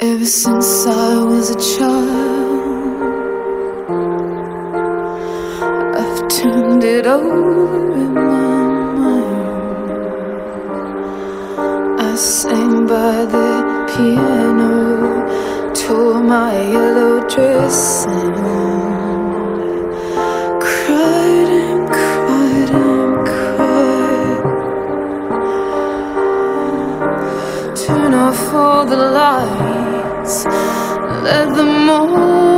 Ever since I was a child, I've turned it over in my mind. I sang by the piano, tore my yellow dress and Turn off all the lights. Let them all.